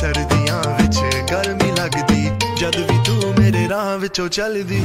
ਸਰਦੀਆਂ ਵਿੱਚ ਗਰਮੀ ਲੱਗਦੀ ਜਦ ਵੀ ਤੂੰ ਮੇਰੇ ਰਾਹ ਵਿੱਚੋਂ ਚੱਲਦੀ।